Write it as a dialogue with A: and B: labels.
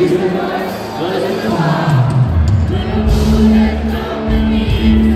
A: Jesus, was the power that will never come to me.